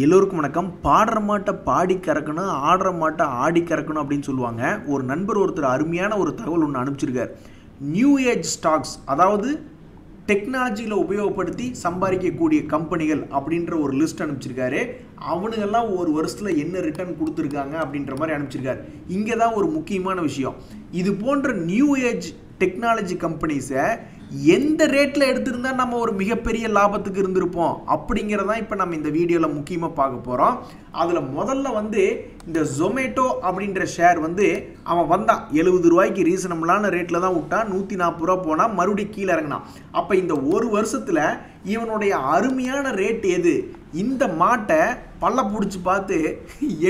எல்லோருக்கும் வணக்கம். பாடுற மாட்டை பாடி கறக்கணும் ஆடுற மாட்டை ஆடி கறக்கணும் அப்படின்னு சொல்லுவாங்க. ஒரு நண்பர் ஒருத்தர் அருமையான ஒரு தகவல் ஒன்று அனுப்பிச்சிருக்கார். நியூ ஏஜ் ஸ்டாக்ஸ் அதாவது டெக்னாலஜியில் உபயோகப்படுத்தி சம்பாதிக்கக்கூடிய கம்பெனிகள் அப்படின்ற ஒரு லிஸ்ட் அனுப்பிச்சிருக்காரு. அவனுங்கெல்லாம் ஒரு வருஷத்தில் என்ன ரிட்டர்ன் கொடுத்துருக்காங்க அப்படின்ற மாதிரி அனுப்பிச்சிருக்காரு. இங்கே தான் ஒரு முக்கியமான விஷயம். இது போன்ற நியூ ஏஜ் டெக்னாலஜி கம்பெனிஸை எந்த ரேட்டில் எடுத்திருந்தால் நம்ம ஒரு மிகப்பெரிய லாபத்துக்கு இருந்திருப்போம்? அப்படிங்கிறதான் இப்போ நம்ம இந்த வீடியோவில் முக்கியமாக பார்க்க போகிறோம் அதில் முதல்ல வந்து இந்த ஜொமேட்டோ அப்படின்ற ஷேர் வந்து அவன் வந்தான். எழுபது ரூபாய்க்கு ரீசனபிளான ரேட்டில் தான் விட்டான். நூற்றி நாற்பது ரூபா போனால் மறுபடியும் கீழே இறங்கினான். அப்போ இந்த ஒரு வருஷத்தில் இவனுடைய அருமையான ரேட் எது? இந்த மாட்டை பல்ல பிடிச்சி பார்த்து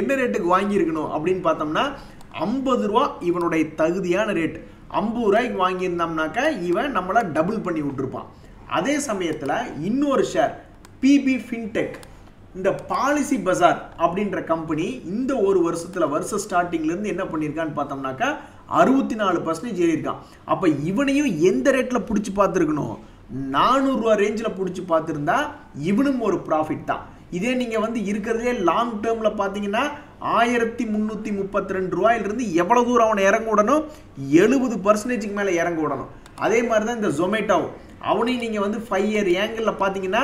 என்ன ரேட்டுக்கு வாங்கியிருக்கணும் அப்படின்னு பார்த்தோம்னா ஐம்பது ரூபா இவனுடைய தகுதியான ரேட் ஐம்பது ரூபாய்க்கு வாங்கியிருந்தோம்னாக்கா இவன் நம்மளை டபுள் பண்ணி விட்டுருப்பான். அதே சமயத்தில் இன்னொரு ஷேர் பிபி ஃபின்டெக் இந்த பாலிசி பஜார் அப்படின்ற கம்பெனி இந்த ஒரு வருஷத்தில் வருஷ ஸ்டார்டிங்லேருந்து என்ன பண்ணியிருக்கான்னு பார்த்தோம்னாக்கா அறுபத்தி நாலு பர்சன்டேஜ் ஏறியிருக்கான். அப்போ இவனையும் எந்த ரேட்டில் பிடிச்சி பார்த்துருக்கணும்? நானூறுரூவா ரேஞ்சில் பிடிச்சி பார்த்துருந்தா இவனும் ஒரு ப்ராஃபிட் தான். இதே நீங்கள் வந்து இருக்கிறதுலே லாங் டேர்மில் பார்த்தீங்கன்னா ஆயிரத்தி முந்நூற்றி முப்பத்தி ரெண்டு ரூபாயிலிருந்து எவ்வளோ தூரம் அவனை இறங்க விடணும் எழுபது பர்சன்டேஜுக்கு மேலே இறங்க விடணும் அதே மாதிரி தான் இந்த ஜொமேட்டோவும் அவனையும் நீங்கள் வந்து ஃபைவ் இயர் ஏங்கிளில் பார்த்தீங்கன்னா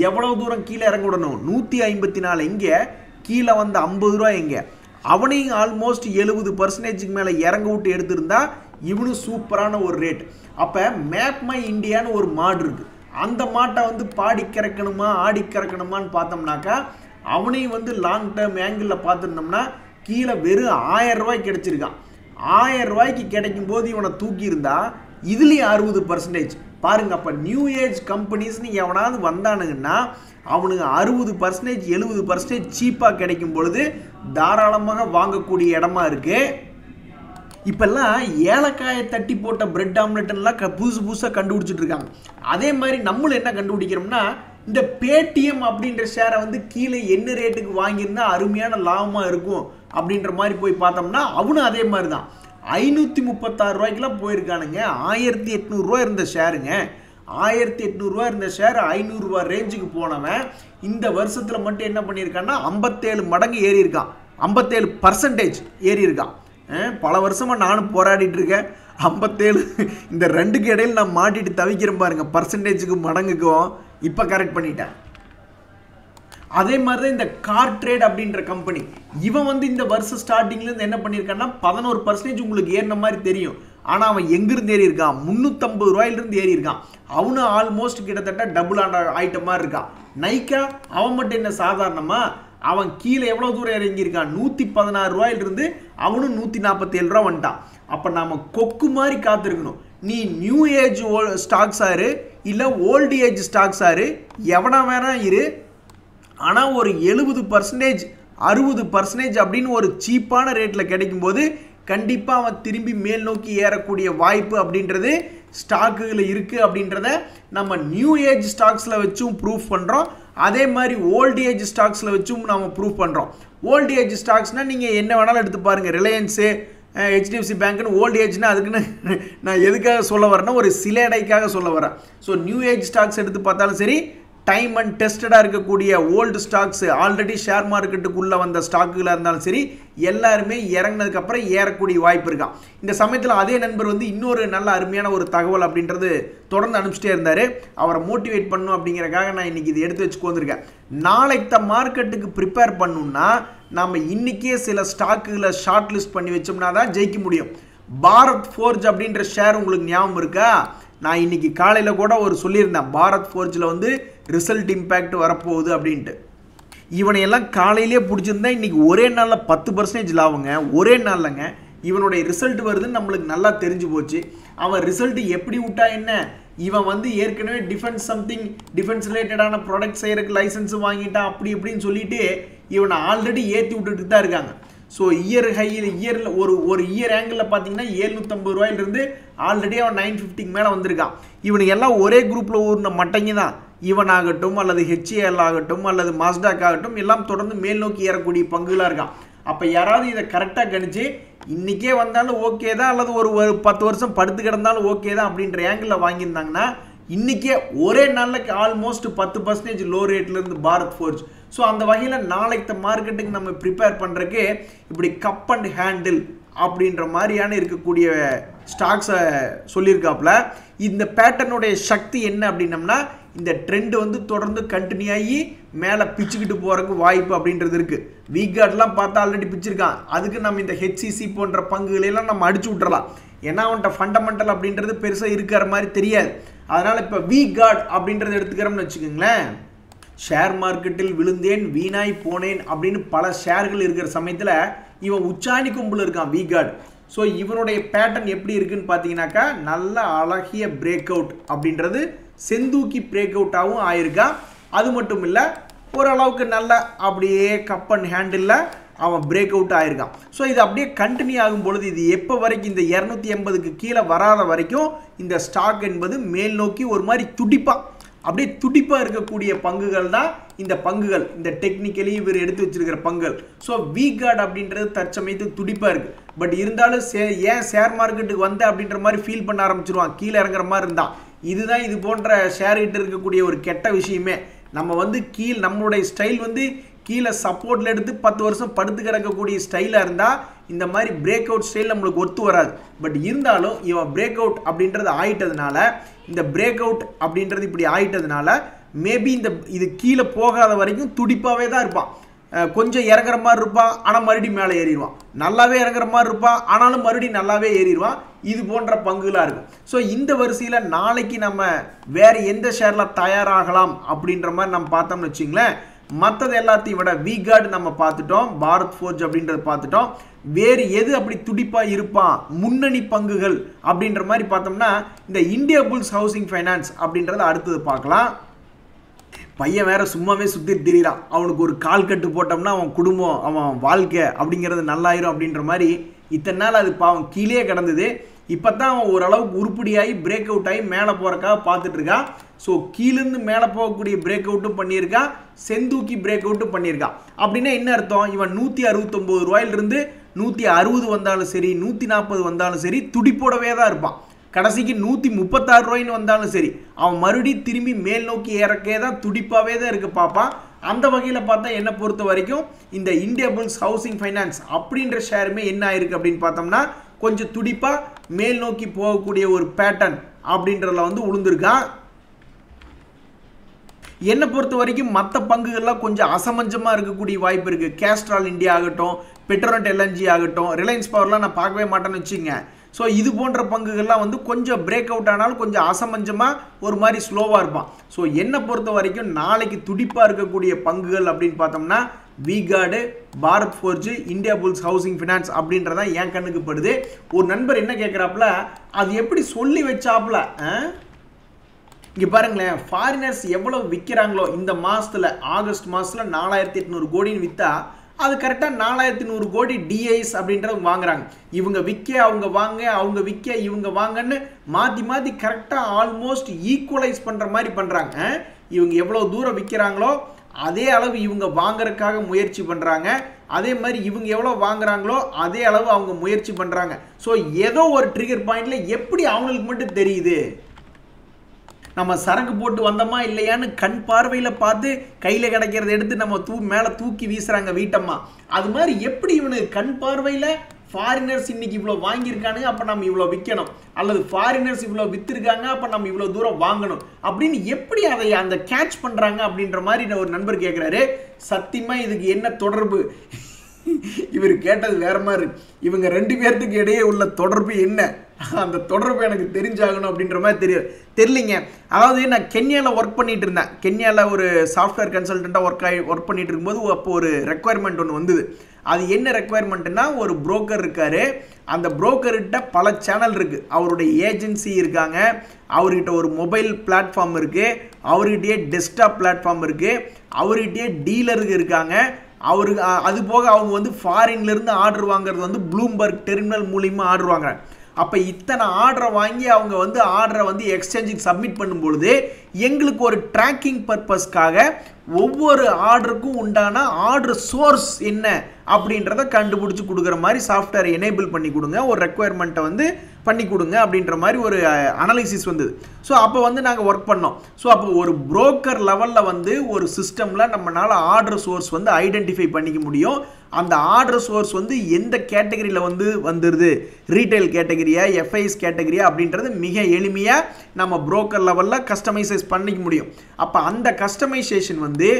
எவ்வளோ தூரம் கீழே இறங்க விடணும் நூற்றி ஐம்பத்தி நாலு. எங்கே? கீழே வந்து ஐம்பது ரூபா எங்கே? அவனையும் ஆல்மோஸ்ட் எழுபது பர்சன்டேஜுக்கு மேலே இறங்க விட்டு எடுத்திருந்தா இவனும் சூப்பரான ஒரு ரேட் அப்போ மேப் மை இண்டியான்னு ஒரு மாடு இருக்குது அந்த மாட்டை வந்து பாடி கிறக்கணுமா ஆடி கிறக்கணுமான்னு பார்த்தோம்னாக்கா அவனையும் வந்து லாங் டேர்ம் ஆங்கிளில் பார்த்துருந்தோம்னா கீழே வெறும் ஆயிரம் ரூபாய்க்கு கிடைச்சிருக்கான். ஆயிரம் ரூபாய்க்கு கிடைக்கும் போது இவனை தூக்கியிருந்தா இதுலேயும் அறுபது பர்சன்டேஜ் பாருங்க அப்போ நியூ ஏஜ் கம்பெனிஸ்னு எவனாவது வந்தானுங்கன்னா அவனுக்கு அறுபது பர்சன்டேஜ் எழுபது பர்சன்டேஜ் சீப்பாக கிடைக்கும் பொழுது தாராளமாக வாங்கக்கூடிய இடமா இருக்குது இப்பெல்லாம் ஏலக்காயை தட்டி போட்ட பிரெட் ஆம்லெட்லாம் க புதுசு புதுசாக கண்டுபிடிச்சிட்டு இருக்காங்க. அதே மாதிரி நம்மளும் என்ன கண்டுபிடிக்கிறோம்னா இந்த பேடிஎம் அப்படின்ற ஷேரை வந்து கீழே என்ன ரேட்டுக்கு வாங்கியிருந்தா அருமையான லாபமாக இருக்கும் அப்படின்ற மாதிரி போய் பார்த்தோம்னா அவனும் அதே மாதிரி தான் ஐநூற்றி முப்பத்தாறு ரூபாய்க்கெலாம் போயிருக்கானுங்க. ஆயிரத்தி எட்நூறுரூவா இருந்த ஷேருங்க ஆயிரத்தி எட்நூறுரூவா இருந்த ஷேர் ஐநூறுரூவா ரேஞ்சுக்கு போனவன் இந்த வருஷத்தில் மட்டும் என்ன பண்ணியிருக்கான்னா ஐம்பத்தேழு மடங்கு ஏறி இருக்கான் ஐம்பத்தேழு பர்சன்டேஜ் ஏறி இருக்கான் பல வருஷமாக நானும் போராடிட்டு இருக்கேன். ஐம்பத்தேழு இந்த ரெண்டுக்கு இடையில் நான் மாட்டிட்டு தவிக்கிறேன் பாருங்கள் பர்சன்டேஜுக்கு மடங்குக்கும். இப்போ கரெக்ட் பண்ணிட்டேன் அதே மாதிரி தான் இந்த கார் ட்ரேட் அப்படின்ற கம்பெனி இவன் வந்து இந்த வருஷம் ஸ்டார்டிங்லேருந்து என்ன பண்ணியிருக்கான்னா பதினோரு பர்சன்டேஜ் உங்களுக்கு ஏறின மாதிரி தெரியும். ஆனால் அவன் எங்கிருந்து ஏறி இருக்கான் முந்நூற்றம்பது ரூபாயிலிருந்து ஏறி இருக்கான் அவனும் ஆல்மோஸ்ட் கிட்டத்தட்ட டபுள் ஆண்ட ஆயிட்ட மாதிரி இருக்கான். நைக்கா அவன் மட்டும் என்ன சாதாரணமாக அவன் கீழே எவ்வளோ தூரம் இறங்கியிருக்கான்? நூற்றி பதினாறு ரூபாயிலிருந்து அவனும் நூற்றி நாற்பத்தேழு ரூபா வந்துட்டான். அப்போ நாம் கொக்கு மாதிரி காத்திருக்கணும். நீ நியூ ஏஜ் ஓ இல்லை ஓல்டு ஏஜ் ஸ்டாக்ஸ் ஆறு எவனா வேணா இரு. ஆனால் ஒரு எழுபது பர்சன்டேஜ் அறுபது பர்சன்டேஜ் அப்படின்னு ஒரு சீப்பான ரேட்டில் கிடைக்கும்போது கண்டிப்பாக அவன் திரும்பி மேல் நோக்கி ஏறக்கூடிய வாய்ப்பு அப்படின்றது ஸ்டாக்குகளில் இருக்குது அப்படின்றத நம்ம நியூ ஏஜ் ஸ்டாக்ஸில் வச்சும் ப்ரூஃப் பண்ணுறோம் அதே மாதிரி ஓல்டு ஏஜ் ஸ்டாக்ஸில் வச்சும் நம்ம ப்ரூஃப் பண்ணுறோம் ஓல்டு ஏஜ் ஸ்டாக்ஸ்னால் நீங்கள் என்ன வேணாலும் எடுத்து பாருங்கள் ரிலையன்ஸு ஹெச்டிஎஃப்சி பேங்க்குன்னு ஓல்டு ஏஜ்னா அதுக்குன்னு நான் எதுக்காக சொல்ல வரேன்னா ஒரு சில இடைக்காக சொல்ல வரேன். ஸோ நியூ ஏஜ் ஸ்டாக்ஸ் எடுத்து பார்த்தாலும் சரி டைம் அண்ட் டெஸ்டடாக இருக்கக்கூடிய ஓல்டு ஸ்டாக்ஸ் ஆல்ரெடி ஷேர் மார்க்கெட்டுக்குள்ளே வந்த ஸ்டாக்குகளாக இருந்தாலும் சரி எல்லாருமே இறங்கினதுக்கப்புறம் ஏறக்கூடிய வாய்ப்பு இருக்கான் இந்த சமயத்தில் அதே நண்பர் வந்து இன்னொரு நல்ல அருமையான ஒரு தகவல் அப்படின்றது தொடர்ந்து அனுப்பிச்சிட்டே இருந்தார். அவரை மோட்டிவேட் பண்ணும் அப்படிங்கிறக்காக நான் இன்றைக்கி இது எடுத்து வச்சுக்கு வந்திருக்கேன். நாளைக்கு மார்க்கெட்டுக்கு ப்ரிப்பேர் பண்ணுன்னா நாம் இன்றைக்கே சில ஸ்டாக்குகளை ஷார்ட் லிஸ்ட் பண்ணி வச்சோம்னா தான் ஜெயிக்க முடியும். பாரத் ஃபோர்ஜ் அப்படின்ற ஷேர் உங்களுக்கு ஞாபகம் இருக்கா? நான் இன்னைக்கு காலையில் கூட ஒரு சொல்லியிருந்தேன். பாரத் ஃபோர்ஜில் வந்து ரிசல்ட் இம்பேக்ட் வரப்போகுது அப்படின்ட்டு. இவனையெல்லாம் காலையிலே பிடிச்சிருந்தா இன்றைக்கி ஒரே நாளில் பத்து பர்சன்டேஜ் லாபங்க ஒரே நாளில்ங்க. இவனுடைய ரிசல்ட் வருதுன்னு நம்மளுக்கு நல்லா தெரிஞ்சு போச்சு. அவன் ரிசல்ட்டு எப்படி விட்டா என்ன? இவன் வந்து ஏற்கனவே டிஃபென்ஸ் சம்திங் டிஃபென்ஸ் ரிலேட்டடான ப்ராடக்ட் செய்கிறதுக்கு லைசன்ஸ் வாங்கிட்டான் அப்படி இப்படின்னு சொல்லிட்டு இவனை ஆல்ரெடி ஏற்றி விட்டுட்டு தான் இருக்காங்க. ஸோ இயர் ஹையில் இயரில் ஒரு ஒரு இயர் ஆங்கிளில் பார்த்தீங்கன்னா ஏழ்நூற்றம்பது ரூபாயிலிருந்து ஆல்ரெடி அவன் நைன் ஃபிஃப்டிக்கு மேலே வந்திருக்கான். இவனுக்கு எல்லாம் ஒரே குரூப்பில் ஊர்ன மட்டங்கி தான். இவன் ஆகட்டும் அல்லது ஹெச்ஏஎல் ஆகட்டும் அல்லது மாஸ்டாக் ஆகட்டும் எல்லாம் தொடர்ந்து மேல் நோக்கி ஏறக்கூடிய பங்குகளாக இருக்கான். அப்போ யாராவது இதை கரெக்டாக கணிச்சு இன்றைக்கே வந்தாலும் ஓகே தான் அல்லது ஒரு ஒரு பத்து வருஷம் படுத்து கிடந்தாலும் ஓகே தான் அப்படின்ற ஆங்கிளில் வாங்கியிருந்தாங்கன்னா இன்றைக்கே ஒரே நாளில் ஆல்மோஸ்ட் பத்து பர்சன்டேஜ் லோ ரேட்லேருந்து பாரத் ஃபோர்ஜ் ஸோ அந்த வகையில் நாளைக்கு மார்க்கெட்டுக்கு நம்ம ப்ரிப்பேர் பண்ணுறக்கு இப்படி கப் அண்ட் ஹேண்டில் அப்படின்ற மாதிரியான இருக்கக்கூடிய ஸ்டாக்ஸை சொல்லியிருக்காப்புல. இந்த பேட்டர்னுடைய சக்தி என்ன அப்படின்னம்னா இந்த ட்ரெண்ட் வந்து தொடர்ந்து கண்டினியூ ஆகி மேலே பிச்சுக்கிட்டு போகிறதுக்கு வாய்ப்பு அப்படின்றது இருக்குது வீக்கார்ட்லாம் பார்த்தா ஆல்ரெடி பிச்சிருக்கான். அதுக்கு நம்ம இந்த ஹெச்சிசி போன்ற பங்குகளெல்லாம் நம்ம அடிச்சு விட்றலாம் ஏன்னா அவன்கிட்ட ஃபண்டமெண்டல் அப்படின்றது பெருசாக இருக்கிற மாதிரி தெரியாது. அதனால் இப்போ வி கார்டு அப்படின்றத எடுத்துக்கிறோம்னு வச்சுக்கோங்களேன். ஷேர் மார்க்கெட்டில் விழுந்தேன் வீணாய் போனேன் அப்படின்னு பல ஷேர்கள் இருக்கிற சமயத்தில் இவன் உச்சாணி கும்பில் இருக்கான் வி கார்டு ஸோ இவனுடைய பேட்டர்ன் எப்படி இருக்குன்னு பார்த்தீங்கன்னாக்கா நல்ல அழகிய பிரேக் அவுட் அப்படின்றது செந்தூக்கி பிரேக் அவுட்டாகவும் ஆயிருக்கா. அது மட்டும் இல்லை ஓரளவுக்கு நல்ல அப்படியே கப் அண்ட் ஹேண்டில் அவன் பிரேக் அவுட் ஆயிருக்கான். ஸோ இது அப்படியே கண்டினியூ ஆகும் பொழுது இது எப்போ வரைக்கும் இந்த இரநூத்தி எண்பதுக்கு கீழே வராத வரைக்கும் இந்த ஸ்டாக் என்பது மேல் நோக்கி ஒரு மாதிரி துடிப்பாக அப்படியே துடிப்பாக இருக்கக்கூடிய பங்குகள் தான் இந்த பங்குகள். இந்த டெக்னிக்கலி இவர் எடுத்து வச்சிருக்கிற பங்குகள். ஸோ வீகார்டு அப்படின்றது தற்சமயத்துக்கு துடிப்பாக இருக்குது பட் இருந்தாலும் சே ஏன் ஷேர் மார்க்கெட்டுக்கு வந்த அப்படின்ற மாதிரி ஃபீல் பண்ண ஆரம்பிச்சிருவான். கீழே இறங்குற மாதிரி இருந்தான் இதுதான் இது போன்ற ஷேர்கிட்ட இருக்கக்கூடிய ஒரு கெட்ட விஷயமே. நம்ம வந்து கீழ் நம்மளுடைய ஸ்டைல் வந்து கீழே சப்போர்ட்டில் எடுத்து பத்து வருஷம் படுத்து கிடக்கக்கூடிய ஸ்டைலாக இருந்தால் இந்த மாதிரி பிரேக் அவுட் ஸ்டைல் நம்மளுக்கு ஒத்து வராது. பட் இருந்தாலும் இவன் பிரேக் அவுட் அப்படின்றது ஆயிட்டதுனால இந்த பிரேக் அவுட் அப்படின்றது இப்படி ஆயிட்டதுனால மேபி இந்த இது கீழே போகாத வரைக்கும் துடிப்பாகவே தான் இருப்பான். கொஞ்சம் இறங்குற மாதிரி இருப்பான் ஆனால் மறுபடியும் மேலே ஏறிடுவான். நல்லாவே இறங்குற மாதிரி இருப்பான் ஆனாலும் மறுபடியும் நல்லாவே ஏறிடுவான். இது போன்ற பங்குகளாக இருக்கும். ஸோ இந்த வரிசையில் நாளைக்கு நம்ம வேறு எந்த ஷேரில் தயாராகலாம் அப்படின்ற மாதிரி நம்ம பார்த்தோம்னு வச்சிங்களேன் மற்றது எல்லாத்தையும் விட விகார்டு நம்ம பார்த்துட்டோம். பாரத் ஃபோர்ஜ் அப்படின்றத பார்த்துட்டோம். வேறு எது அப்படி துடிப்பாக இருப்பான் முன்னணி பங்குகள் அப்படின்ற மாதிரி பார்த்தோம்னா இந்த இந்தியா புல்ஸ் ஹவுசிங் ஃபைனான்ஸ் அப்படின்றத அடுத்தது பார்க்கலாம். பையன் வேற சும்மாவே சுற்றிட்டு திரியிறான். அவனுக்கு ஒரு கால் கட்டு போட்டோம்னா அவன் குடும்பம் அவன் வாழ்க்கை அப்படிங்கிறது நல்லாயிரும் அப்படின்ற மாதிரி இத்தனை நாள் அது பாவம் கீழே கிடந்தது. இப்போ தான் அவன் ஓரளவுக்கு உருப்படியாகி பிரேக் அவுட் ஆகி மேலே போகிறக்காக பார்த்துட்ருக்கான் ஸோ கீழேருந்து மேலே போகக்கூடிய பிரேக் அவுட்டும் பண்ணியிருக்கான் செந்தூக்கி பிரேக் அவுட்டும் பண்ணியிருக்கான் அப்படின்னா என்ன அர்த்தம்? இவன் நூற்றி அறுபத்தொம்போது ரூபாயிலிருந்து நூற்றி அறுபது வந்தாலும் சரி நூற்றி நாற்பது வந்தாலும் சரி துடிப்போடவே தான் இருப்பான். கடைசிக்கு நூற்றி முப்பத்தாறு ரூபாய்ன்னு வந்தாலும் சரி அவன் மறுபடியும் திரும்பி மேல் நோக்கி இறக்கே தான் துடிப்பாகவே தான் இருக்கு பார்ப்பான் அந்த வகையில் பார்த்தா என்னை பொறுத்த வரைக்கும் இந்த இந்தியா புல்ஸ் ஹவுசிங் ஃபைனான்ஸ் அப்படின்ற ஷேருமே என்ன ஆயிருக்கு அப்படின்னு பார்த்தோம்னா கொஞ்சம் துடிப்பாக மேல் நோக்கி போகக்கூடிய ஒரு பேட்டர்ன் அப்படின்றதுல வந்து உளுந்திருக்கான் என்னை பொறுத்த வரைக்கும் மற்ற பங்குகள்லாம் கொஞ்சம் அசமஞ்சமாக இருக்கக்கூடிய வாய்ப்பு இருக்குது கேஸ்ட்ரால் இந்தியா ஆகட்டும் பெட்ரோனட் எல்என்ஜி ஆகட்டும் ரிலையன்ஸ் பவர்லாம் நான் பார்க்கவே மாட்டேன்னு வச்சுங்க ஸோ இது போன்ற பங்குகள்லாம் வந்து கொஞ்சம் பிரேக் அவுட் ஆனாலும் கொஞ்சம் அசமஞ்சமாக ஒரு மாதிரி ஸ்லோவாக இருப்பான். ஸோ என்னை பொறுத்த வரைக்கும் நாளைக்கு துடிப்பாக இருக்கக்கூடிய பங்குகள் அப்படின்னு பார்த்தோம்னா V guard Bharat forge Indiabulls housing finance அப்படின்றதான் என் கண்ணுக்கு படுது. ஒரு நண்பர் என்ன கேட்குறாப்புல அது எப்படி சொல்லி வச்சாப்புல? இங்கே பாருங்களேன் ஃபாரினர்ஸ் எவ்வளோ விற்கிறாங்களோ இந்த மாதத்தில் ஆகஸ்ட் மாதத்தில் நாலாயிரத்தி எட்நூறு கோடின்னு விற்றா அது கரெக்டாக நாலாயிரத்தி நூறு கோடி டிஐஸ் அப்படின்றவங்க வாங்குறாங்க. இவங்க விற்க அவங்க வாங்க அவங்க விற்க இவங்க வாங்கன்னு மாற்றி மாற்றி கரெக்டாக ஆல்மோஸ்ட் ஈக்குவலைஸ் பண்ணுற மாதிரி பண்ணுறாங்க இவங்க எவ்வளோ தூரம் விற்கிறாங்களோ அதே அளவு இவங்க வாங்குறதுக்காக முயற்சி பண்ணுறாங்க அதே மாதிரி இவங்க எவ்வளோ வாங்குறாங்களோ அதே அளவு அவங்க முயற்சி பண்ணுறாங்க ஸோ ஏதோ ஒரு ட்ரிகர் பாயிண்டில் எப்படி அவங்களுக்கு மட்டும் தெரியுது? நம்ம சரக்கு போட்டு வந்தோமா இல்லையான்னு கண் பார்வையில் பார்த்து கையில் கிடைக்கிறத எடுத்து நம்ம தூ மேலே தூக்கி வீசுகிறாங்க வீட்டம்மா. அது மாதிரி எப்படி இவனுக்கு கண் பார்வையில் ஃபாரினர்ஸ் இன்னைக்கு இவ்வளோ வாங்கியிருக்கானுங்க அப்போ நம்ம இவ்வளோ விற்கணும் அல்லது ஃபாரினர்ஸ் இவ்வளோ விற்றுருக்காங்க அப்போ நம்ம இவ்வளோ தூரம் வாங்கணும். அப்படின்னு எப்படி அதை அந்த கேட்ச் பண்ணுறாங்க அப்படின்ற மாதிரி ஒரு நண்பர் கேட்குறாரு சத்தியமாக இதுக்கு என்ன தொடர்பு? இவர் கேட்டது வேற மாதிரி. இவங்க ரெண்டு பேர்த்துக்கு இடையே உள்ள தொடர்பு என்ன? அந்த தொடர்பு எனக்கு தெரிஞ்சாகணும் அப்படின்ற மாதிரி தெரியும் தெரியலிங்க. அதாவது நான் கென்யாவில் ஒர்க் பண்ணிட்டு இருந்தேன். கென்யாவில் ஒரு சாஃப்ட்வேர் கன்சல்டண்ட்டாக ஒர்க் ஆகி ஒர்க் பண்ணிகிட்டு இருக்கும்போது அப்போ ஒரு ரெக்குவயர்மெண்ட் ஒன்று வந்தது. அது என்ன ரெக்குவயர்மெண்ட்னா ஒரு புரோக்கர் இருக்கார். அந்த புரோக்கர்கிட்ட பல சேனல் இருக்குது அவருடைய ஏஜென்சி இருக்காங்க. அவர்கிட்ட ஒரு மொபைல் பிளாட்ஃபார்ம் இருக்குது அவர்கிட்டயே டெஸ்க்டாப் பிளாட்ஃபார்ம் இருக்குது அவர்கிட்டயே டீலருக்கு இருக்காங்க. அவருக்கு அது போக அவங்க வந்து ஃபாரின்லேருந்து ஆர்டர் வாங்குறது வந்து ப்ளூம்பர்க் டெர்மினல் மூலிமா ஆர்டர் வாங்குறாங்க. அப்போ இத்தனை ஆர்டரை வாங்கி அவங்க வந்து ஆர்டரை வந்து எக்ஸ்சேஞ்சுக்கு சப்மிட் பண்ணும்பொழுது எங்களுக்கு ஒரு ட்ராக்கிங் பர்பஸ்க்காக ஒவ்வொரு ஆர்டருக்கும் உண்டான ஆர்டர் சோர்ஸ் என்ன அப்படின்றத கண்டுபிடிச்சி கொடுக்குற மாதிரி சாஃப்ட்வேர் எனேபிள் பண்ணி கொடுங்க. ஒரு ரெக்குயர்மெண்ட்டை வந்து பண்ணி கொடுங்க அப்படின்ற மாதிரி ஒரு அனலைசிஸ் வந்தது. ஸோ அப்போ வந்து நாங்கள் ஒர்க் பண்ணோம். ஸோ அப்போ ஒரு புரோக்கர் லெவலில் வந்து ஒரு சிஸ்டமில் நம்மளால் ஆர்டர் சோர்ஸ் வந்து ஐடென்டிஃபை பண்ணிக்க முடியும். அந்த ஆர்டர் சோர்ஸ் வந்து எந்த கேட்டகரியில் வந்து வந்துடுது ரீட்டைல் கேட்டகரியா எஃப்ஐஎஸ் கேட்டகரியா அப்படின்றது மிக எளிமையாக நம்ம புரோக்கர் லெவலில் கஸ்டமைசைஸ் பண்ணிக்க முடியும். அப்போ அந்த கஸ்டமைசேஷன் வந்து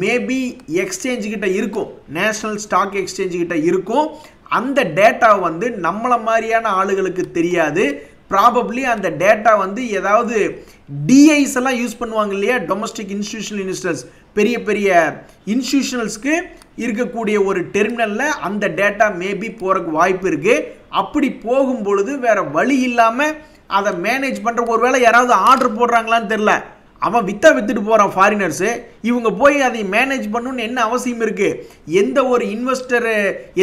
மேபி எக்ஸ்சேஞ்ச் கிட்ட இருக்கும். நேஷனல் ஸ்டாக் எக்ஸ்சேஞ்ச் கிட்ட இருக்கும். அந்த டேட்டா வந்து நம்மளை மாதிரியான ஆளுகளுக்கு தெரியாது. ப்ராபப்ளி அந்த டேட்டா வந்து ஏதாவது டிஐஸ் எல்லாம் யூஸ் பண்ணுவாங்க இல்லையா? டொமஸ்டிக் இன்ஸ்டியூஷனல் இன்வெஸ்டர்ஸ் பெரிய பெரிய இன்ஸ்டியூஷனல்ஸ்க்கு இருக்கக்கூடிய ஒரு டெர்மினலில் அந்த டேட்டா மேபி போகிறக்கு வாய்ப்பு இருக்குது அப்படி போகும் பொழுது வேறு வழி இல்லாமல் அதை மேனேஜ் பண்ணுற ஒரு வேளை யாராவது ஆர்டர் போடுறாங்களான்னு தெரில அவன் வித்தா வித்துட்டு போகிறான் ஃபாரினர்ஸு இவங்க போய் அதை மேனேஜ் பண்ணணும்னு என்ன அவசியம் இருக்குது எந்த ஒரு இன்வெஸ்டரு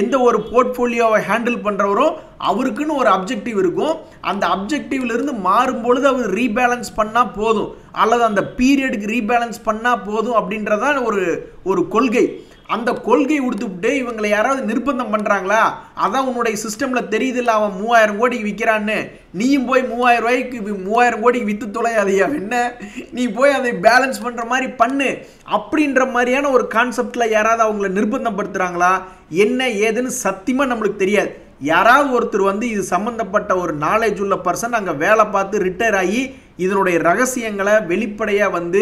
எந்த ஒரு போர்ட்ஃபோலியோவை ஹேண்டில் பண்ணுறவரும் அவருக்குன்னு ஒரு அப்ஜெக்டிவ் இருக்கும். அந்த அப்ஜெக்டிவ்லேருந்து மாறும்பொழுது அவர் ரீபேலன்ஸ் பண்ணால் போதும். அல்லது அந்த பீரியடுக்கு ரீபேலன்ஸ் பண்ணால் போதும் அப்படின்றதான் ஒரு ஒரு கொள்கை. அந்த கொள்கை கொடுத்துவிட்டு இவங்களை யாராவது நிர்பந்தம் பண்ணுறாங்களா அதான் உன்னுடைய சிஸ்டமில் தெரியுதில்ல அவன் மூவாயிரம் கோடிக்கு விற்கிறான்னு நீயும் போய் மூவாயிரம் ரூபாய்க்கு மூவாயிரம் கோடிக்கு விற்று தொலையாதையா என்ன நீ போய் அதை பேலன்ஸ் பண்ணுற மாதிரி பண்ணு. அப்படின்ற மாதிரியான ஒரு கான்செப்டில் யாராவது அவங்கள நிர்பந்தப்படுத்துகிறாங்களா என்ன ஏதுன்னு சத்தியமாக நம்மளுக்கு தெரியாது. யாராவது ஒருத்தர் வந்து இது சம்மந்தப்பட்ட ஒரு நாலேஜ் உள்ள பர்சன் அங்கே வேலை பார்த்து ரிட்டையர் ஆகி இதனுடைய ரகசியங்களை வெளிப்படையாக வந்து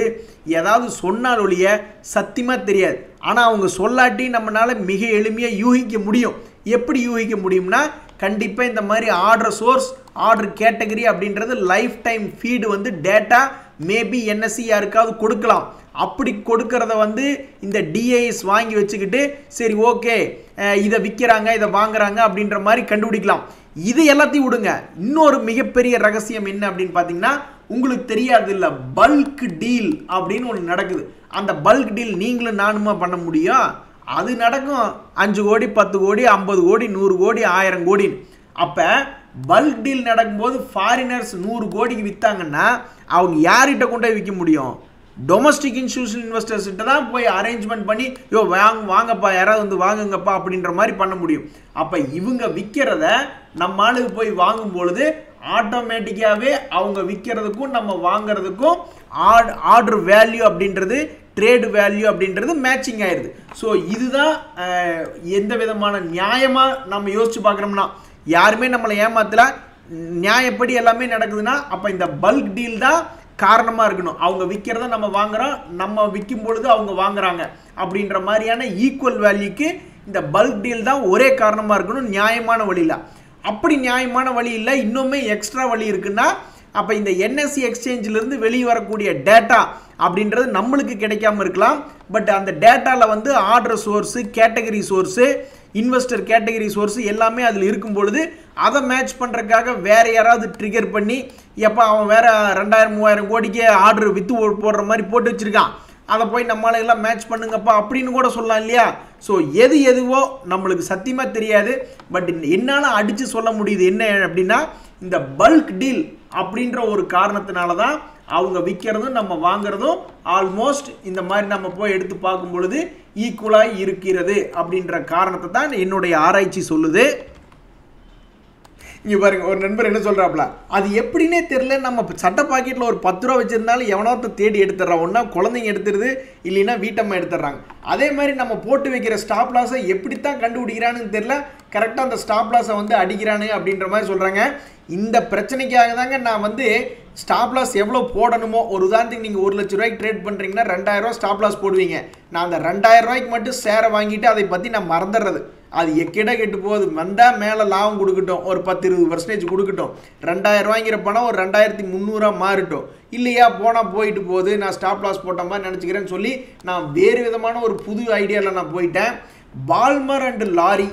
ஏதாவது சொன்னால் ஒழிய சத்தியமாக தெரியாது. ஆனால் அவங்க சொல்லாட்டி நம்மளால் மிக எளிமையாக யூகிக்க முடியும். எப்படி யூகிக்க முடியும்னா கண்டிப்பாக இந்த மாதிரி ஆர்டர் சோர்ஸ் ஆர்டர் கேட்டகரி அப்படின்றது லைஃப் டைம் ஃபீடு வந்து டேட்டா மேபி என்எஸ்சி யாருக்காவது கொடுக்கலாம். அப்படி கொடுக்கறத வந்து இந்த டிஐஎஸ் வாங்கி வச்சுக்கிட்டு சரி ஓகே இதை விற்கிறாங்க இதை வாங்குறாங்க அப்படின்ற மாதிரி கண்டுபிடிக்கலாம். இது எல்லாத்தையும் விடுங்க. இன்னொரு மிகப்பெரிய ரகசியம் என்ன அப்படின்னு பார்த்தீங்கன்னா உங்களுக்கு தெரியாது இல்லை பல்க் டீல் அப்படின்னு ஒன்று நடக்குது. அந்த பல்க் டீல் நீங்களும் நானுமா பண்ண முடியும்? அது நடக்கும். அஞ்சு கோடி பத்து கோடி ஐம்பது கோடி நூறு கோடி ஆயிரம் கோடின்னு. அப்போ பல்க் டீல் நடக்கும்போது ஃபாரினர்ஸ் நூறு கோடிக்கு விற்றாங்கன்னா அவங்க யார்கிட்ட கொண்டு போய் விற்க முடியும்? டொமஸ்டிக் இன்ஸ்டியூஷன் இன்வெஸ்டர்ஸ்கிட்ட தான் போய் அரேஞ்ச்மெண்ட் பண்ணி யோ வாங்க வாங்கப்பா யாராவது வந்து வாங்குங்கப்பா அப்படின்ற மாதிரி பண்ண முடியும். அப்போ இவங்க விற்கிறத நம்ம ஆளுக்கு போய் வாங்கும் பொழுது ஆட்டோமேட்டிக்காகவே அவங்க விற்கிறதுக்கும் நம்ம வாங்குறதுக்கும் ஆர்டர் வேல்யூ அப்படின்றது ட்ரேடு வேல்யூ அப்படின்றது மேட்சிங் ஆயிடுது ஸோ இதுதான் எந்த விதமான நியாயமாக நம்ம யோசிச்சு பார்க்குறோம்னா யாருமே நம்மளை ஏமாத்தல. நியாயப்படி எல்லாமே நடக்குதுன்னா அப்போ இந்த பல்க் டீல் தான் காரணமாக இருக்கணும். அவங்க விற்கிறத நம்ம வாங்குறோம். நம்ம விற்கும் பொழுது அவங்க வாங்குறாங்க. அப்படின்ற மாதிரியான ஈக்குவல் வேல்யூக்கு இந்த பல்க் டீல் தான் ஒரே காரணமாக இருக்கணும். நியாயமான வழியில். அப்படி நியாயமான வழி இல்லை. இன்னுமே எக்ஸ்ட்ரா வழி இருக்குன்னா அப்போ இந்த என்எஸ்சி எக்ஸ்சேஞ்சிலிருந்து வெளியே வரக்கூடிய டேட்டா அப்படின்றது நம்மளுக்கு கிடைக்காம இருக்கலாம். பட் அந்த டேட்டாவில் வந்து order source category source investor category source எல்லாமே அதில் இருக்கும் பொழுது அதை மேட்ச் பண்ணுறதுக்காக வேற யாராவது ட்ரிகர் பண்ணி எப்போ அவன் வேறு ரெண்டாயிரம் மூவாயிரம் கோடிக்கு ஆர்டர் வித்து போடுற மாதிரி போட்டு வச்சுருக்கான். அதை போய் நம்மளால எல்லாம் மேட்ச் பண்ணுங்கப்பா அப்படின்னு கூட சொல்லலாம் இல்லையா? ஸோ எது எதுவோ நம்மளுக்கு சத்தியமாக தெரியாது. பட் என்னால் அடித்து சொல்ல முடியுது என்ன அப்படின்னா இந்த பல்க் டீல் அப்படின்ற ஒரு காரணத்தினால தான் அவங்க விற்கிறதும் நம்ம வாங்குறதும் ஆல்மோஸ்ட் இந்த மாதிரி நம்ம போய் எடுத்து பார்க்கும் பொழுது ஈக்குவலாக இருக்கிறது அப்படின்ற காரணத்தை தான் என்னுடைய ஆராய்ச்சி சொல்லுது. இங்கே பாருங்க ஒரு நண்பர் என்ன சொல்கிறாப்புல அது எப்படின்னே தெரில நம்ம சட்டை பாக்கெட்டில் ஒரு பத்து ரூபா வச்சுருந்தாலும் எவனோத்த தேடி எடுத்துடுறான். ஒன்றா குழந்தைங்க எடுத்துருது இல்லைன்னா வீட்டம்மா எடுத்துடுறாங்க. அதே மாதிரி நம்ம போட்டு வைக்கிற ஸ்டாப் லாஸை எப்படித்தான் கண்டுபிடிக்கிறான்னு தெரில கரெக்டாக அந்த ஸ்டாப் லாஸை வந்து அடிக்கிறானு அப்படின்ற மாதிரி சொல்கிறாங்க இந்த பிரச்சனைக்காக தாங்க நான் வந்து ஸ்டாப் லாஸ் எவ்வளோ போடணுமோ ஒரு உதாரணத்துக்கு நீங்கள் ஒரு லட்ச ரூபாய்க்கு ட்ரேட் பண்ணுறீங்கன்னா ரெண்டாயிரரூவா ஸ்டாப் லாஸ் போடுவீங்க. நான் அந்த ரெண்டாயிரம் ரூபாய்க்கு மட்டும் சேரை வாங்கிட்டு அதை பற்றி நான் மறந்துடுறது. அது எக்கிட கெட்டு போகுது. வந்தால் மேலே லாபம் கொடுக்கட்டும். ஒரு பத்து இருபது பர்சன்டேஜ் கொடுக்கட்டும். ரெண்டாயிரம் ரூபாய்ங்கிற பணம் ஒரு ரெண்டாயிரத்தி முந்நூறுரூவா மாறட்டும். இல்லையா போனால் போயிட்டு போகுது. நான் ஸ்டாப் லாஸ் போட்ட மாதிரி நினச்சிக்கிறேன்னு சொல்லி நான் வேறு விதமான ஒரு புது ஐடியாவில் நான் போயிட்டேன். பால்மர் அண்டு லாரி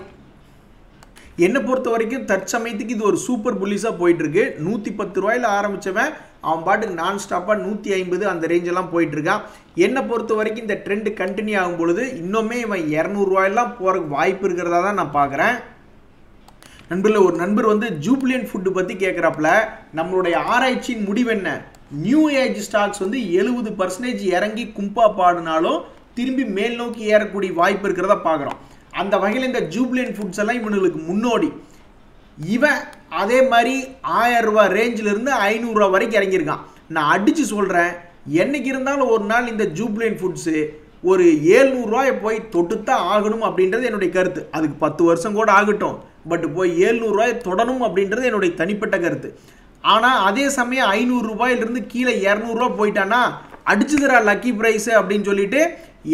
என்னை பொறுத்த வரைக்கும் தற்சமயத்துக்கு இது ஒரு சூப்பர் புல்லிஸாக போயிட்டுருக்கு. நூற்றி பத்து ரூபாயில் ஆரம்பித்தவன் அவன் பாட்டுக்கு நான் ஸ்டாப்பாக நூற்றி ஐம்பது அந்த ரேஞ்செல்லாம் போயிட்டுருக்கான். என்னை பொறுத்த வரைக்கும் இந்த ட்ரெண்டு கண்டினியூ ஆகும் பொழுது இன்னுமே இவன் இரநூறுவாயெல்லாம் போகிறதுக்கு வாய்ப்பு இருக்கிறதா தான் நான் பார்க்குறேன் நண்பரில் ஒரு நண்பர் வந்து ஜூப்ளியன் ஃபுட்டு பற்றி கேட்குறாப்புல நம்மளுடைய ஆராய்ச்சியின் முடிவு என்ன? நியூ ஏஜ் ஸ்டாக்ஸ் வந்து எழுபது பர்சன்டேஜ் இறங்கி கும்பா பாடினாலும் திரும்பி மேல் நோக்கி ஏறக்கூடிய வாய்ப்பு இருக்கிறதா பார்க்குறோம் அந்த வகையில் இந்த ஜூப்ளியன் ஃபுட்ஸ் எல்லாம் இவனுங்களுக்கு முன்னோடி. இவன் அதே மாதிரி ஆயிரம் ரூபா ரேஞ்சிலிருந்து ஐநூறுரூவா வரைக்கும் இறங்கியிருக்கான். நான் அடித்து சொல்கிறேன் என்னைக்கு இருந்தாலும் ஒரு நாள் இந்த ஜூப்ளைன் ஃபுட்ஸு ஒரு ஏழ்நூறுரூவாயை போய் தொட்டுத்தான் ஆகணும் அப்படின்றது என்னுடைய கருத்து. அதுக்கு பத்து வருஷம் கூட ஆகட்டும் பட் போய் ஏழ்நூறுரூவாயை தொடணும் அப்படின்றது என்னுடைய தனிப்பட்ட கருத்து. ஆனால் அதே சமயம் ஐநூறுரூபாயிலிருந்து கீழே இரநூறுவா போயிட்டானா அடிச்சுதுரா லக்கி ப்ரைஸு அப்படின்னு சொல்லிட்டு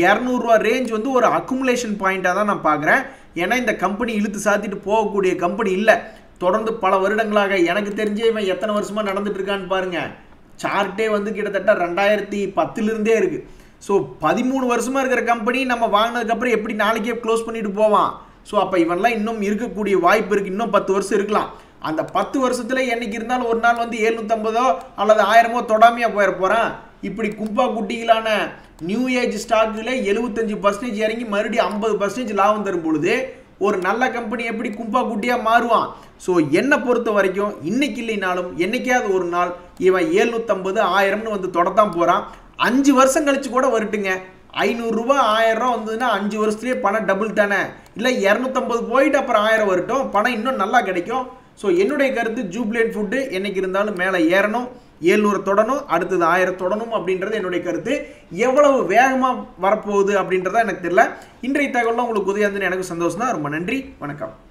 இரநூறுவா ரேஞ்ச் வந்து ஒரு அக்குமுலேஷன் பாயிண்ட்டாக தான் நான் பார்க்குறேன். ஏன்னா இந்த கம்பெனி இழுத்து சாத்திட்டு போகக்கூடிய கம்பெனி இல்லை. தொடர்ந்து பல வருடங்களாக எனக்கு தெரிஞ்சே இவன் எத்தனை வருஷமாக நடந்துட்டு இருக்கான்னு பாருங்க. சார்ட்டே வந்து கிட்டத்தட்ட ரெண்டாயிரத்தி பத்துலேருந்தே இருக்குது ஸோ பதிமூணு வருஷமாக இருக்கிற கம்பெனி நம்ம வாங்கினதுக்கப்புறம் எப்படி நாளைக்கே க்ளோஸ் பண்ணிட்டு போவான்? ஸோ அப்போ இவன்லாம் இன்னும் இருக்கக்கூடிய வாய்ப்பு இருக்குது இன்னும் பத்து வருஷம் இருக்கலாம். அந்த பத்து வருஷத்தில் என்னைக்கு இருந்தாலும் ஒரு நாள் வந்து எழுநூற்றம்பதோ அல்லது ஆயிரமோ தொடாமையாக போயிட போகிறான் இப்படி கும்பா குட்டிகளான நியூ ஏஜ் ஸ்டாக்கில் எழுபத்தஞ்சு பர்சன்டேஜ் இறங்கி மறுபடியும் ஐம்பது பர்சன்டேஜ் லாபம் தரும் பொழுது ஒரு நல்ல கம்பெனி எப்படி கும்பா குட்டியாக மாறுவான்? ஸோ என்னை பொறுத்த வரைக்கும் இன்னைக்கு இல்லைனாலும் என்னைக்காவது ஒரு நாள் இவன் ஏழ்நூற்றம்பது ஆயிரம்னு வந்து தொடத்தான் போகிறான் அஞ்சு வருஷம் கழிச்சு கூட வரட்டுங்க. ஐநூறுரூவா ஆயிரம் ரூபா வந்ததுன்னா அஞ்சு வருஷத்துலேயே பணம் டபுள் தானே. இல்லை இரநூத்தம்பது போயிட்டு அப்புறம் ஆயிரம் வரட்டும். பணம் இன்னும் நல்லா கிடைக்கும். ஸோ என்னுடைய கருத்து ஜூப்லேட் ஃபுட்டு என்னைக்கு இருந்தாலும் மேலே ஏறணும். ஏழ்நூறு தொடணும் அடுத்தது ஆயிரம் தொடணும் அப்படின்றது என்னுடைய கருத்து. எவ்வளவு வேகமாக வரப்போகுது அப்படின்றத எனக்கு தெரியல. இன்றைய தகவலாம் உங்களுக்கு உதவி எனக்கு சந்தோஷம் தான் ரொம்ப நன்றி. வணக்கம்.